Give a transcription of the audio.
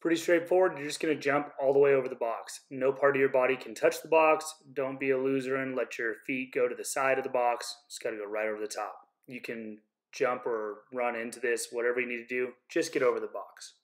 Pretty straightforward. You're just going to jump all the way over the box. No part of your body can touch the box. Don't be a loser and let your feet go to the side of the box. Just got to go right over the top. You can jump or run into this, whatever you need to do. Just get over the box.